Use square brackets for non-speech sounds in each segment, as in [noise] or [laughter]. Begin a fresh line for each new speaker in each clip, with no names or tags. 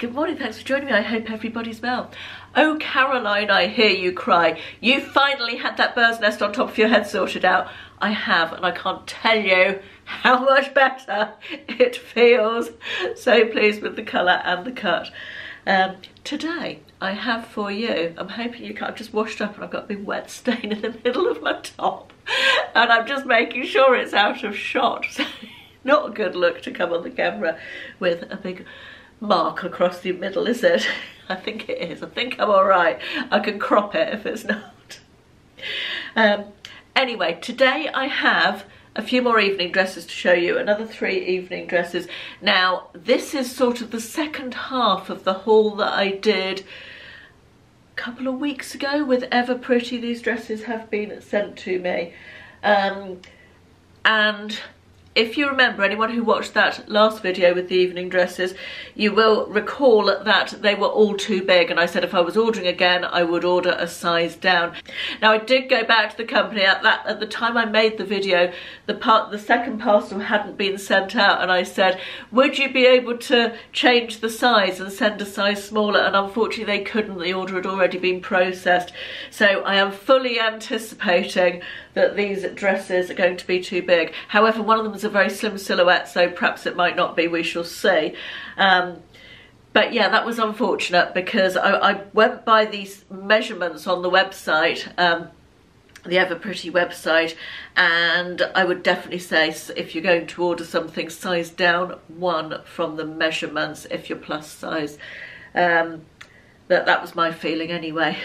Good morning, thanks for joining me. I hope everybody's well. Oh, Caroline, I hear you cry. You finally had that bird's nest on top of your head sorted out. I have, and I can't tell you how much better it feels. So pleased with the colour and the cut. Um, today, I have for you, I'm hoping you can, I've just washed up and I've got a big wet stain in the [laughs] middle of my top. And I'm just making sure it's out of shot. [laughs] Not a good look to come on the camera with a big mark across the middle, is it? [laughs] I think it is. I think I'm all right. I can crop it if it's not. Um, anyway, today I have a few more evening dresses to show you, another three evening dresses. Now, this is sort of the second half of the haul that I did a couple of weeks ago with Ever Pretty. These dresses have been sent to me. Um, and if you remember, anyone who watched that last video with the evening dresses, you will recall that they were all too big and I said if I was ordering again, I would order a size down. Now I did go back to the company at that at the time I made the video, the part the second parcel hadn't been sent out and I said, would you be able to change the size and send a size smaller? And unfortunately they couldn't, the order had already been processed. So I am fully anticipating that these dresses are going to be too big. However, one of them is a very slim silhouette, so perhaps it might not be, we shall see. Um, but yeah, that was unfortunate because I, I, went by these measurements on the website, um, the Ever Pretty website, and I would definitely say if you're going to order something, size down one from the measurements if you're plus size. Um, that, that was my feeling anyway.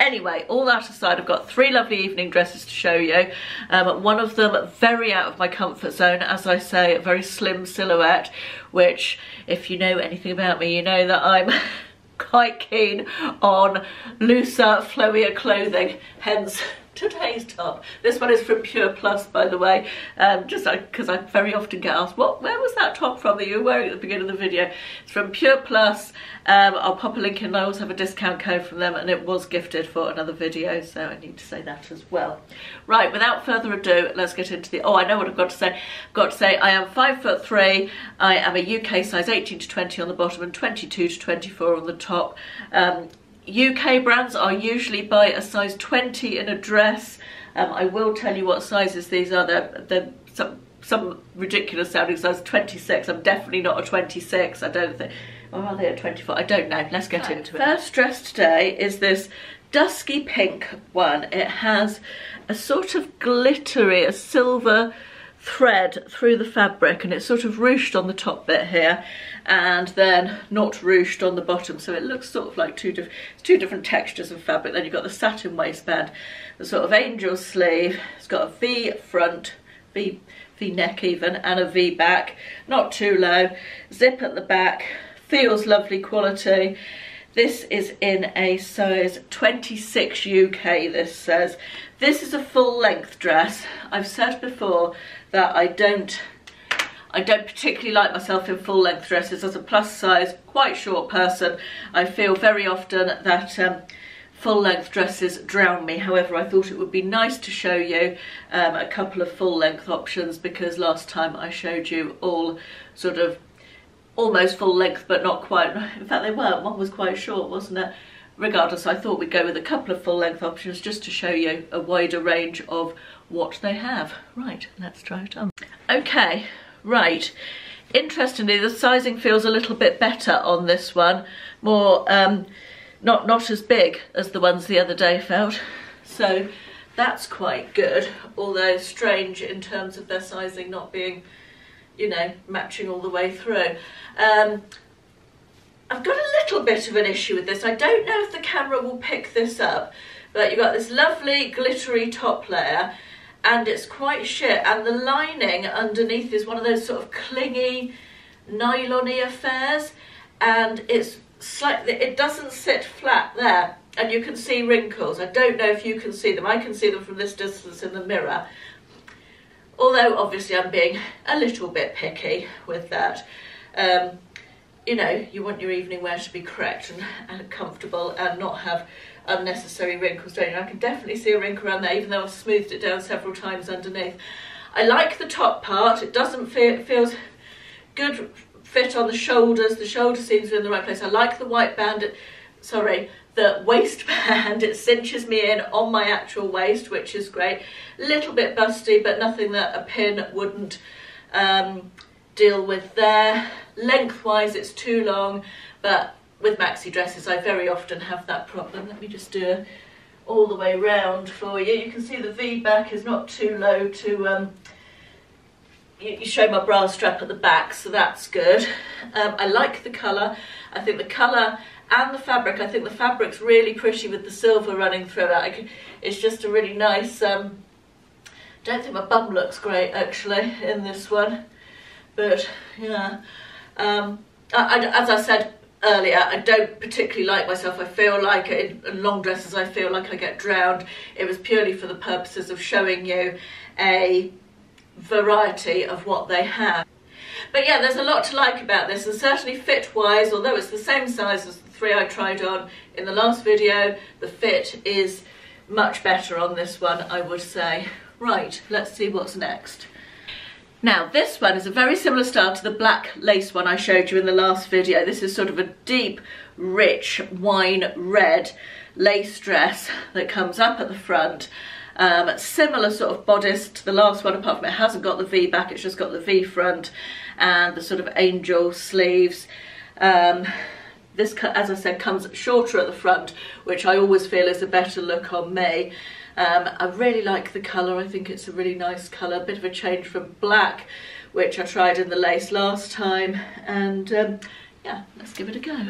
Anyway, all that aside, I've got three lovely evening dresses to show you. Um, one of them very out of my comfort zone, as I say, a very slim silhouette, which if you know anything about me, you know that I'm [laughs] quite keen on looser, flowier clothing, hence today's top. This one is from Pure Plus, by the way, um, just because I very often get asked, what, where was that top from that you were wearing at the beginning of the video? It's from Pure Plus. Um, I'll pop a link in. I also have a discount code from them, and it was gifted for another video, so I need to say that as well. Right, without further ado, let's get into the. Oh, I know what I've got to say. I've got to say I am five foot three. I am a UK size 18 to 20 on the bottom and 22 to 24 on the top. Um, UK brands are usually by a size 20 in a dress. Um, I will tell you what sizes these are. They're, they're some, some ridiculous sounding size 26. I'm definitely not a 26. I don't think. Or are they a 24? I don't know. Let's get right. into it. First dress today is this dusky pink one. It has a sort of glittery, a silver thread through the fabric and it's sort of ruched on the top bit here and then not ruched on the bottom. So it looks sort of like two, diff two different textures of fabric. Then you've got the satin waistband the sort of angel sleeve it's got a V front V, v neck even and a V back. Not too low. Zip at the back. Feels lovely quality. This is in a size 26 UK, this says. This is a full length dress. I've said before that I don't I don't particularly like myself in full length dresses as a plus size, quite short person. I feel very often that um, full length dresses drown me. However, I thought it would be nice to show you um, a couple of full length options because last time I showed you all sort of almost full length but not quite. In fact, they weren't One was quite short, wasn't it? Regardless, I thought we'd go with a couple of full length options just to show you a wider range of what they have. Right, let's try it on. Okay, right. Interestingly, the sizing feels a little bit better on this one. More, um, not, not as big as the ones the other day felt. So that's quite good, although strange in terms of their sizing not being you know, matching all the way through. Um, I've got a little bit of an issue with this. I don't know if the camera will pick this up, but you've got this lovely glittery top layer and it's quite shit. And the lining underneath is one of those sort of clingy, nylon-y affairs. And it's slightly, it doesn't sit flat there. And you can see wrinkles. I don't know if you can see them. I can see them from this distance in the mirror although obviously I'm being a little bit picky with that. Um, you know, you want your evening wear to be correct and, and comfortable and not have unnecessary wrinkles, don't you? I can definitely see a wrinkle around there, even though I've smoothed it down several times underneath. I like the top part. It doesn't feel, it feels good fit on the shoulders. The shoulder seams are in the right place. I like the white band, sorry, the waistband. [laughs] It cinches me in on my actual waist, which is great. A little bit busty, but nothing that a pin wouldn't um, deal with there. Lengthwise, it's too long, but with maxi dresses, I very often have that problem. Let me just do it all the way round for you. You can see the V back is not too low to um, you, show my bra strap at the back, so that's good. Um, I like the colour. I think the colour and the fabric, I think the fabric's really pretty with the silver running through it. It's just a really nice, um, don't think my bum looks great actually in this one, but yeah. Um, I, I, as I said earlier, I don't particularly like myself. I feel like in, in long dresses, I feel like I get drowned. It was purely for the purposes of showing you a variety of what they have. But yeah, there's a lot to like about this, and certainly fit-wise, although it's the same size as the three I tried on in the last video, the fit is much better on this one, I would say. Right, let's see what's next. Now, this one is a very similar style to the black lace one I showed you in the last video. This is sort of a deep, rich wine red lace dress that comes up at the front um, similar sort of bodice to the last one, apart from it hasn't got the V back, it's just got the V front and the sort of angel sleeves. Um, this, as I said, comes shorter at the front, which I always feel is a better look on me. Um, I really like the colour, I think it's a really nice colour, a bit of a change from black, which I tried in the lace last time, and um, yeah, let's give it a go.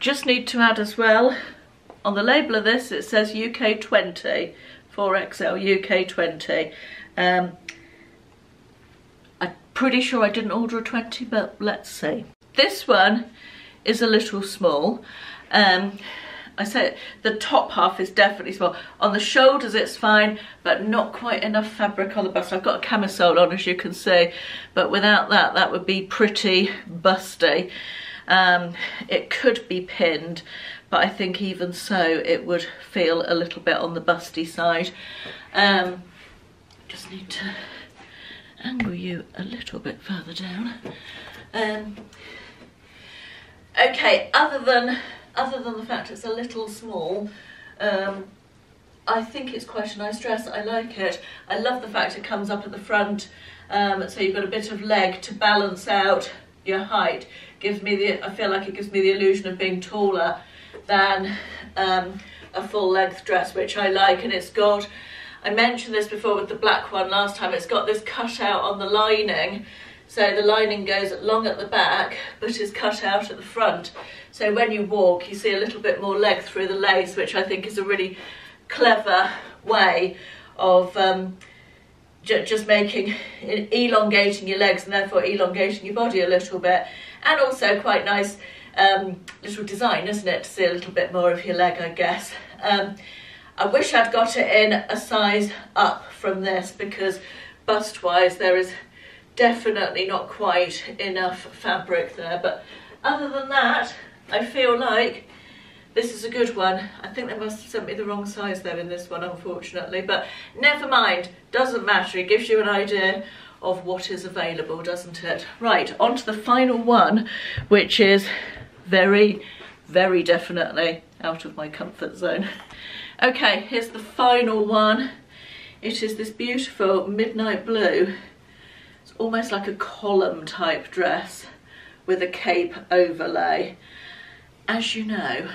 Just need to add as well, on the label of this it says UK 20, 4XL UK 20. Um, I'm pretty sure I didn't order a 20, but let's see. This one is a little small. Um, I said the top half is definitely small. On the shoulders it's fine, but not quite enough fabric on the bust. I've got a camisole on as you can see, but without that, that would be pretty busty. Um, it could be pinned, but I think even so it would feel a little bit on the busty side. Um, just need to angle you a little bit further down. Um, okay, other than other than the fact it's a little small, um, I think it's quite a nice dress. I like it. I love the fact it comes up at the front, um, so you've got a bit of leg to balance out your height. Gives me the I feel like it gives me the illusion of being taller than um, a full length dress, which I like. And it's got, I mentioned this before with the black one last time, it's got this cutout on the lining. So the lining goes long at the back, but is cut out at the front. So when you walk, you see a little bit more leg through the lace, which I think is a really clever way of um, just making, elongating your legs and therefore elongating your body a little bit. And also quite nice um, little design, isn't it? To see a little bit more of your leg, I guess. Um, I wish I'd got it in a size up from this because bust-wise there is definitely not quite enough fabric there. But other than that, I feel like this is a good one. I think they must have sent me the wrong size though in this one, unfortunately. But never mind, doesn't matter. It gives you an idea of what is available, doesn't it? Right, on to the final one, which is very, very definitely out of my comfort zone. Okay, here's the final one. It is this beautiful midnight blue. Almost like a column type dress with a cape overlay. As you know,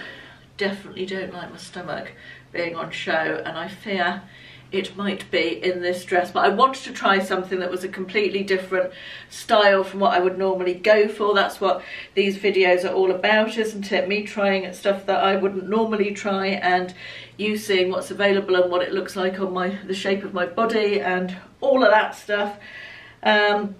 definitely don't like my stomach being on show and I fear it might be in this dress but I wanted to try something that was a completely different style from what I would normally go for. That's what these videos are all about isn't it? Me trying stuff that I wouldn't normally try and you seeing what's available and what it looks like on my the shape of my body and all of that stuff um,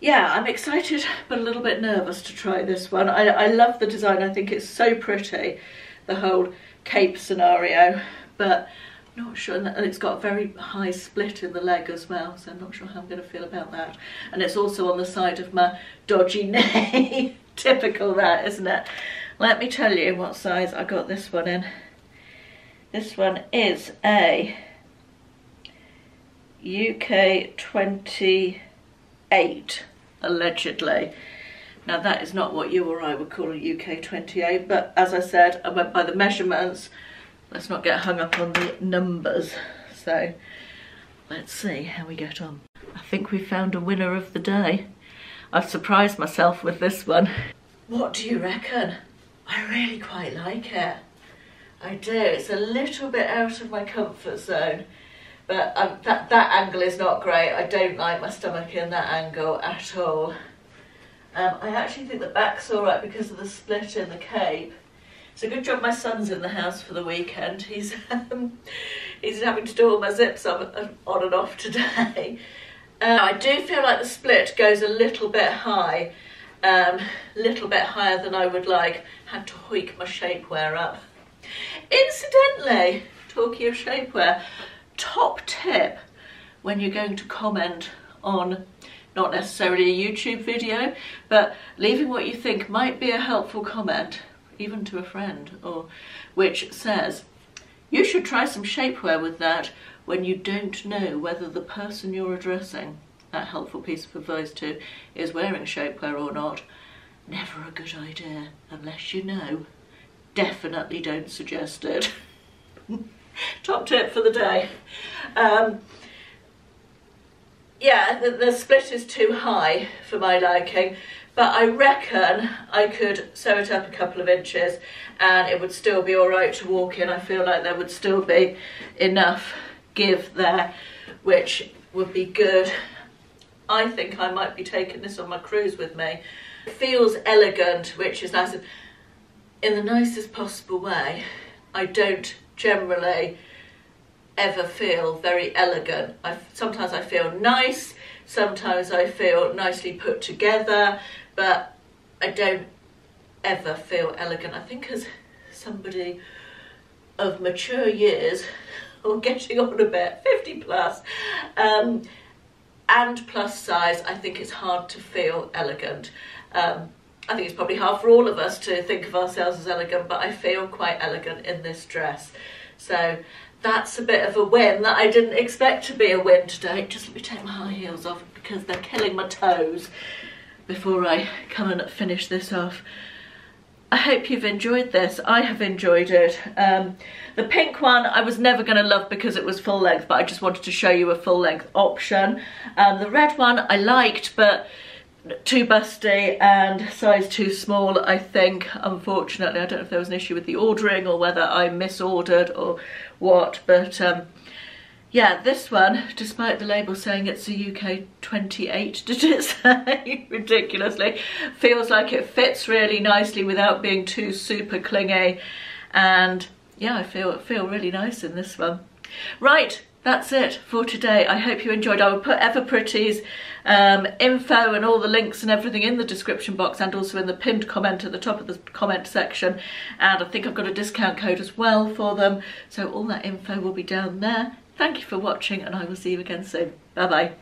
yeah I'm excited but a little bit nervous to try this one I, I love the design I think it's so pretty the whole cape scenario but not sure, and it's got a very high split in the leg as well, so I'm not sure how I'm going to feel about that. And it's also on the side of my dodgy [laughs] knee. Typical that, isn't it? Let me tell you what size I got this one in. This one is a UK 28, allegedly. Now that is not what you or I would call a UK 28, but as I said, I went by the measurements. Let's not get hung up on the numbers. So let's see how we get on. I think we found a winner of the day. I've surprised myself with this one. What do you reckon? I really quite like it. I do. It's a little bit out of my comfort zone. But um, that, that angle is not great. I don't like my stomach in that angle at all. Um, I actually think the back's all right because of the split in the cape. It's a good job my son's in the house for the weekend. He's [laughs] um, he's having to do all my zips on, on and off today. Uh, [laughs] I do feel like the split goes a little bit high, a um, little bit higher than I would like. Had to hoik my shapewear up. Incidentally, talking of shapewear, top tip when you're going to comment on not necessarily a YouTube video, but leaving what you think might be a helpful comment, even to a friend, or which says, you should try some shapewear with that when you don't know whether the person you're addressing that helpful piece of advice to is wearing shapewear or not. Never a good idea unless you know. Definitely don't suggest it. [laughs] [laughs] Top tip for the day. Um, yeah, the, the split is too high for my liking, but I reckon I could sew it up a couple of inches and it would still be all right to walk in. I feel like there would still be enough give there, which would be good. I think I might be taking this on my cruise with me. It feels elegant, which is nice. In the nicest possible way, I don't generally ever feel very elegant. I, sometimes I feel nice, sometimes I feel nicely put together, but I don't ever feel elegant. I think as somebody of mature years, [laughs] or getting on a bit, 50 plus, um, and plus size, I think it's hard to feel elegant. Um, I think it's probably hard for all of us to think of ourselves as elegant, but I feel quite elegant in this dress. So that's a bit of a win that I didn't expect to be a win today. Just let me take my high heels off because they're killing my toes before I come and finish this off. I hope you've enjoyed this. I have enjoyed it. Um, the pink one I was never going to love because it was full length, but I just wanted to show you a full length option. Um, the red one I liked, but too busty and size too small I think unfortunately. I don't know if there was an issue with the ordering or whether I misordered or what but um, yeah this one despite the label saying it's a UK 28 [laughs] did it say? Ridiculously. Feels like it fits really nicely without being too super clingy. And yeah I feel feel really nice in this one. Right that's it for today. I hope you enjoyed. I will put Everpretty's um, info and all the links and everything in the description box and also in the pinned comment at the top of the comment section. And I think I've got a discount code as well for them. So all that info will be down there. Thank you for watching and I will see you again soon. Bye bye.